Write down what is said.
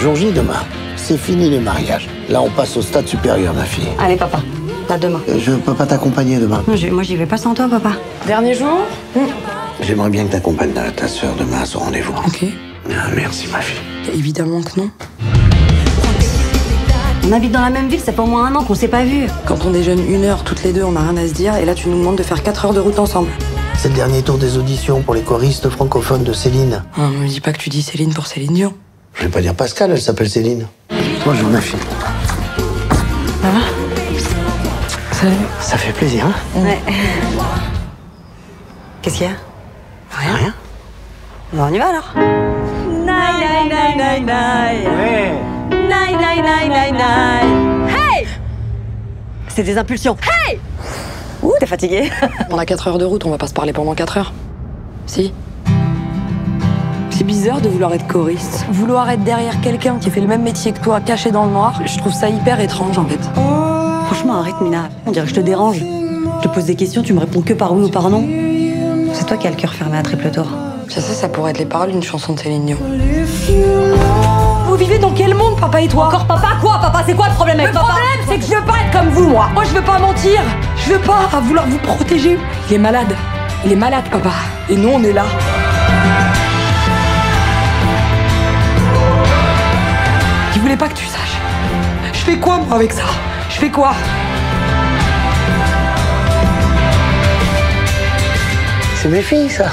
Jour J, demain, c'est fini les mariages. Là, on passe au stade supérieur, ma fille. Allez, papa, à demain. Euh, je peux pas t'accompagner demain. Moi, j'y vais pas sans toi, papa. Dernier jour mmh. J'aimerais bien que t'accompagnes ta, ta sœur demain à son rendez-vous. Ok. Ah, merci, ma fille. Évidemment que non. On habite dans la même ville, ça fait au moins un an qu'on s'est pas vus. Quand on déjeune une heure toutes les deux, on n'a rien à se dire, et là tu nous demandes de faire 4 heures de route ensemble. C'est le dernier tour des auditions pour les choristes francophones de Céline. Ah, me dis pas que tu dis Céline pour Céline Dion. Je vais pas dire Pascal, elle s'appelle Céline. Bonjour, ma fille. Salut. Ça fait plaisir, hein? Ouais. Qu'est-ce qu'il y a? Rien. Bon, on y va alors. Nine, nine. Hey C'est des impulsions. Hey Ouh, t'es fatigué On a 4 heures de route, on va pas se parler pendant 4 heures. Si. C'est bizarre de vouloir être choriste. Vouloir être derrière quelqu'un qui fait le même métier que toi, caché dans le noir, je trouve ça hyper étrange en fait. Franchement, arrête, Mina. On dirait que je te dérange. Je te pose des questions, tu me réponds que par oui ou par non. C'est toi qui as le cœur fermé à triple tour. Ça, ça, ça pourrait être les paroles d'une chanson de Céline Dion. Vous vivez dans quel monde, papa et toi? Encore papa quoi? Papa, c'est quoi le problème avec Le papa? problème, c'est que je veux pas être comme vous, moi. Moi, je veux pas mentir. Je veux pas vouloir vous protéger. Il est malade. Il est malade, papa. Et nous, on est là. Il voulait pas que tu saches. Je fais quoi, moi, avec ça? Je fais quoi? C'est mes filles, ça.